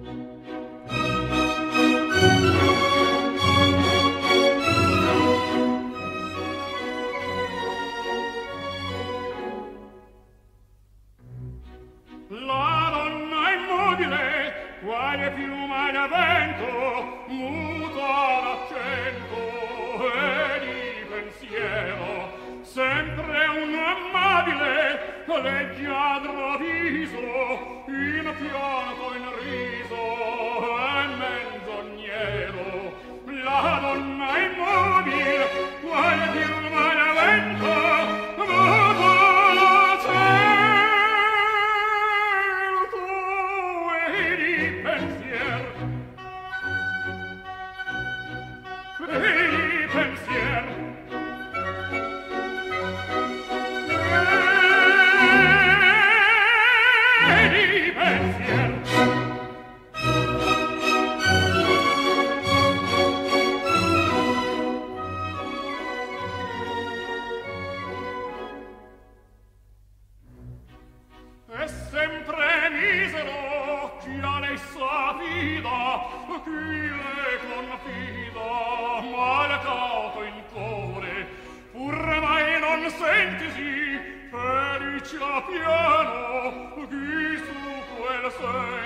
Música piano, chi su quel seno